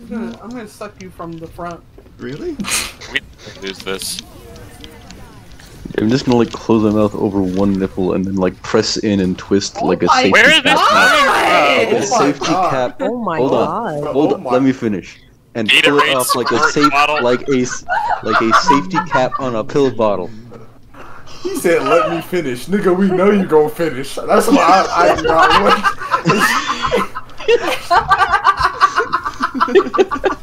I'm gonna, I'm gonna suck you from the front. Really? We lose this. I'm just gonna like close my mouth over one nipple and then like press in and twist Oh like a my safety Where is this oh cap. coming A Oh from? my safety God. cap. Oh my Hold on. Hold Oh on, my- let me finish. And pull it Gatorade off like a squirt safe, bottle. like a s- like a safety cap on a pill bottle. He said, "Let me finish, nigga. We know you gonna finish." That's why I, I do not want.